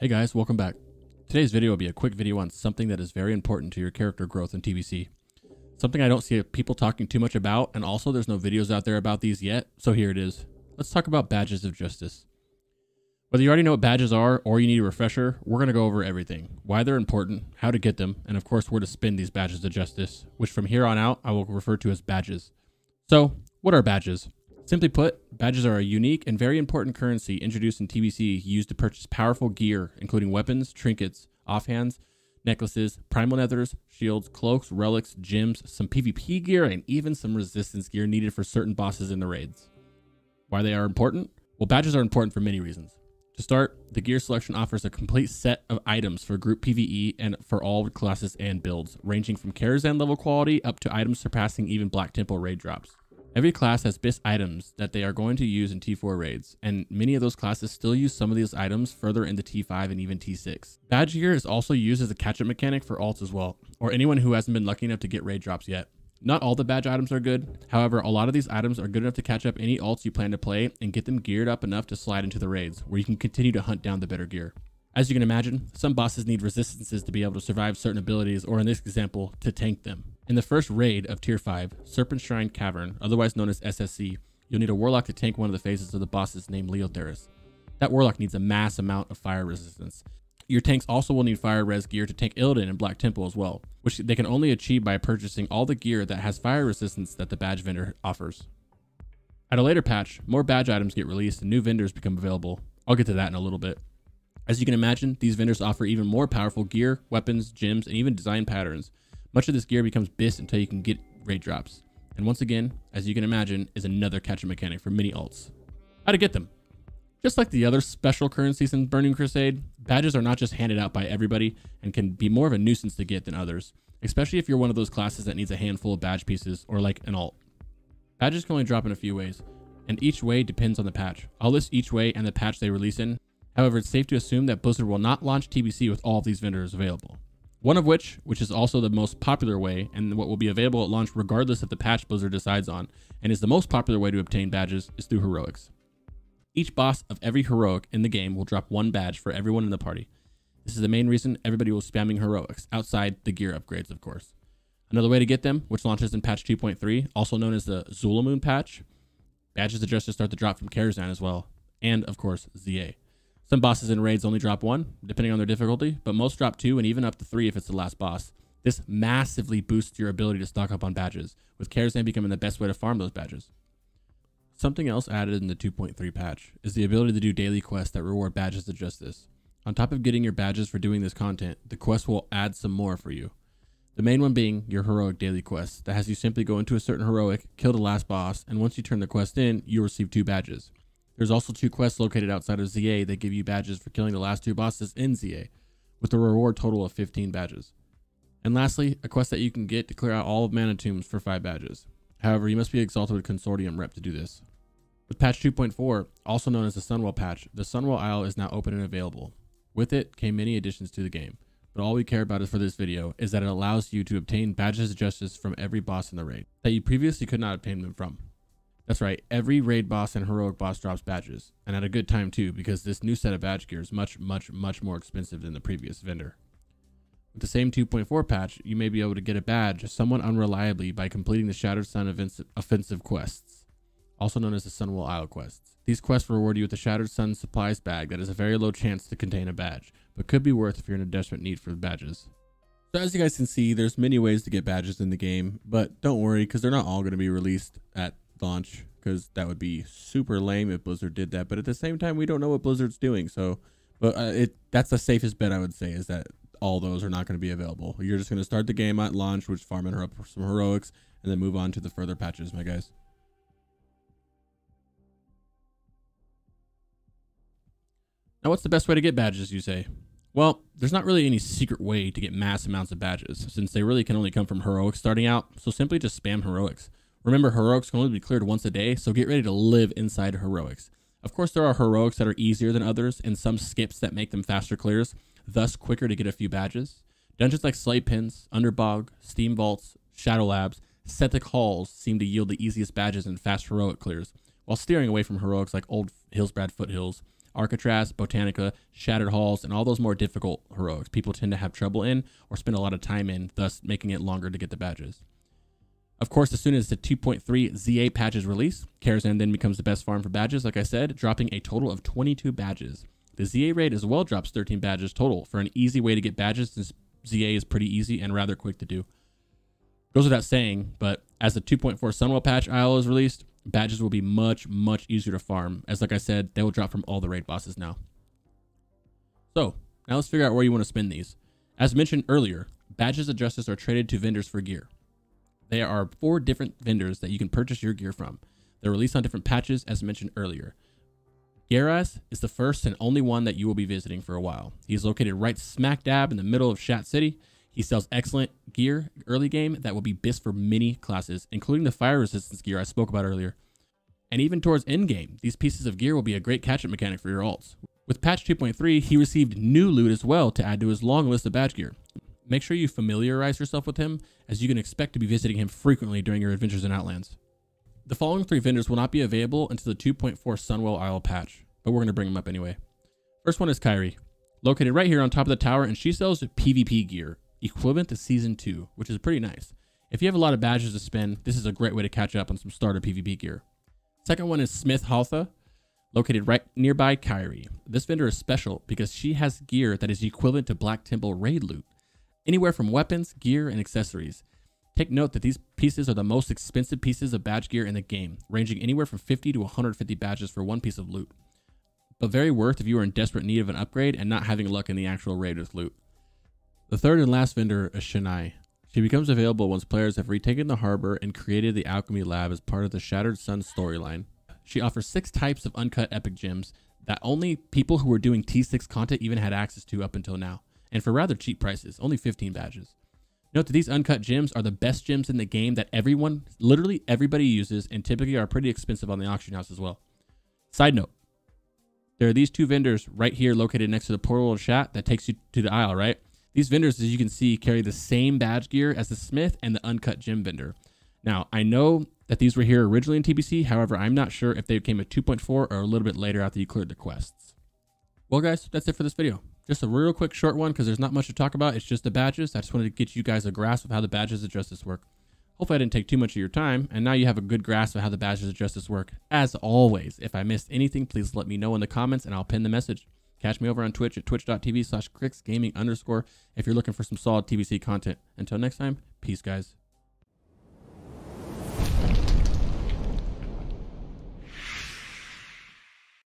Hey guys, welcome back. Today's video will be a quick video on something that is very important to your character growth in TBC. Something I don't see people talking too much about, and also there's no videos out there about these yet, so here it is. Let's talk about Badges of Justice. Whether you already know what badges are or you need a refresher, we're going to go over everything. Why they're important, how to get them, and of course where to spend these Badges of Justice, which from here on out I will refer to as badges. So, what are badges? Simply put, badges are a unique and very important currency introduced in TBC used to purchase powerful gear, including weapons, trinkets, offhands, necklaces, primal nethers, shields, cloaks, relics, gems, some PvP gear, and even some resistance gear needed for certain bosses in the raids. Why they are important? Well, badges are important for many reasons. To start, the gear selection offers a complete set of items for group PvE and for all classes and builds, ranging from Karazhan level quality up to items surpassing even Black Temple raid drops. Every class has BIS items that they are going to use in T4 raids, and many of those classes still use some of these items further into T5 and even T6. Badge gear is also used as a catch-up mechanic for alts as well, or anyone who hasn't been lucky enough to get raid drops yet. Not all the badge items are good, however, a lot of these items are good enough to catch up any alts you plan to play and get them geared up enough to slide into the raids, where you can continue to hunt down the better gear. As you can imagine, some bosses need resistances to be able to survive certain abilities, or in this example, to tank them. In the first raid of Tier 5, Serpentshrine Cavern, otherwise known as SSC, you'll need a Warlock to tank one of the phases of the bosses named Leotheras. That Warlock needs a mass amount of fire resistance. Your tanks also will need fire res gear to tank Illidan and Black Temple as well, which they can only achieve by purchasing all the gear that has fire resistance that the badge vendor offers. At a later patch, more badge items get released and new vendors become available. I'll get to that in a little bit. As you can imagine, these vendors offer even more powerful gear, weapons, gems, and even design patterns, much of this gear becomes BIS until you can get raid drops. And once again, as you can imagine, is another catcher mechanic for many alts. How to get them? Just like the other special currencies in Burning Crusade, badges are not just handed out by everybody and can be more of a nuisance to get than others, especially if you're one of those classes that needs a handful of badge pieces or like an alt. Badges can only drop in a few ways, and each way depends on the patch. I'll list each way and the patch they release in. However, it's safe to assume that Blizzard will not launch TBC with all of these vendors available. One of which, which is also the most popular way and what will be available at launch regardless of the patch Blizzard decides on, and is the most popular way to obtain badges, is through heroics. Each boss of every heroic in the game will drop one badge for everyone in the party. This is the main reason everybody was spamming heroics, outside the gear upgrades, of course. Another way to get them, which launches in patch 2.3, also known as the Zul'Aman patch, badges adjust to start to drop from Karazhan as well, and of course, ZA. Some bosses in raids only drop one, depending on their difficulty, but most drop two and even up to three if it's the last boss. This massively boosts your ability to stock up on badges, with Karazhan becoming the best way to farm those badges. Something else added in the 2.3 patch is the ability to do daily quests that reward badges of justice. On top of getting your badges for doing this content, the quest will add some more for you. The main one being your heroic daily quest that has you simply go into a certain heroic, kill the last boss, and once you turn the quest in, you'll receive two badges. There's also two quests located outside of ZA that give you badges for killing the last two bosses in ZA, with a reward total of 15 badges. And lastly, a quest that you can get to clear out all of Mana Tombs for 5 badges. However, you must be Exalted with Consortium rep to do this. With patch 2.4, also known as the Sunwell patch, the Sunwell Isle is now open and available. With it came many additions to the game, but all we care about is for this video is that it allows you to obtain badges of justice from every boss in the raid that you previously could not obtain them from. That's right, every raid boss and heroic boss drops badges, and at a good time too, because this new set of badge gear is much, much, much more expensive than the previous vendor. With the same 2.4 patch, you may be able to get a badge somewhat unreliably by completing the Shattered Sun offensive quests, also known as the Sunwell Isle quests. These quests reward you with the Shattered Sun supplies bag that has a very low chance to contain a badge, but could be worth if you're in a desperate need for badges. So as you guys can see, there's many ways to get badges in the game, but don't worry because they're not all going to be released at launch because that would be super lame if Blizzard did that. But at the same time, we don't know what Blizzard's doing. So, but uh, it that's the safest bet I would say is that all those are not going to be available. You're just going to start the game at launch, which farming her up some heroics, and then move on to the further patches, my guys. Now, what's the best way to get badges, you say? Well, there's not really any secret way to get mass amounts of badges, since they really can only come from heroics starting out, so simply just spam heroics. Remember, heroics can only be cleared once a day, so get ready to live inside heroics. Of course, there are heroics that are easier than others, and some skips that make them faster clears, thus quicker to get a few badges. Dungeons like Slave Pens, Underbog, Steam Vaults, Shadow Labs, Sethekk Halls seem to yield the easiest badges and fast heroic clears, while steering away from heroics like Old Hillsbrad Foothills, Arcatraz, Botanica, Shattered Halls, and all those more difficult heroics people tend to have trouble in or spend a lot of time in, thus making it longer to get the badges. Of course, as soon as the 2.3 ZA patch is released, Karazhan then becomes the best farm for badges, like I said, dropping a total of 22 badges. The ZA raid as well drops 13 badges total for an easy way to get badges since ZA is pretty easy and rather quick to do. Goes without saying, but as the 2.4 Sunwell patch IL is released, badges will be much, much easier to farm, as like I said, they will drop from all the raid bosses now. So, now let's figure out where you want to spend these. As mentioned earlier, badges of justice are traded to vendors for gear. There are four different vendors that you can purchase your gear from. They're released on different patches, as mentioned earlier. G'eras is the first and only one that you will be visiting for a while. He is located right smack dab in the middle of Shat City. He sells excellent gear early game that will be best for many classes, including the fire resistance gear I spoke about earlier. And even towards end game, these pieces of gear will be a great catch-up mechanic for your alts. With patch 2.3, he received new loot as well to add to his long list of badge gear. Make sure you familiarize yourself with him, as you can expect to be visiting him frequently during your adventures in Outlands. The following three vendors will not be available until the 2.4 Sunwell Isle patch, but we're going to bring them up anyway. First one is Kairi, located right here on top of the tower, and she sells PvP gear, equivalent to Season 2, which is pretty nice. If you have a lot of badges to spend, this is a great way to catch up on some starter PvP gear. Second one is Smith Hauthaa, located right nearby Kairi. This vendor is special because she has gear that is equivalent to Black Temple raid loot, anywhere from weapons, gear, and accessories. Take note that these pieces are the most expensive pieces of badge gear in the game, ranging anywhere from 50 to 150 badges for one piece of loot. But very worth if you are in desperate need of an upgrade and not having luck in the actual raid with loot. The third and last vendor is Shaani. She becomes available once players have retaken the harbor and created the alchemy lab as part of the Shattered Sun storyline. She offers six types of uncut epic gems that only people who were doing T6 content even had access to up until now, and for rather cheap prices, only 15 badges. Note that these uncut gems are the best gems in the game that everyone, literally everybody uses and typically are pretty expensive on the auction house as well. Side note, there are these two vendors right here located next to the portal chat that takes you to the Isle, right? These vendors, as you can see, carry the same badge gear as the Smith and the uncut gem vendor. Now, I know that these were here originally in TBC, however, I'm not sure if they came at 2.4 or a little bit later after you cleared the quests. Well, guys, that's it for this video. Just a real quick short one because there's not much to talk about. It's just the badges. I just wanted to get you guys a grasp of how the badges of justice work. Hopefully I didn't take too much of your time, and now you have a good grasp of how the badges of justice work. As always, if I missed anything, please let me know in the comments and I'll pin the message. Catch me over on Twitch at twitch.tv slash crixgaming underscore if you're looking for some solid TBC content. Until next time, peace guys.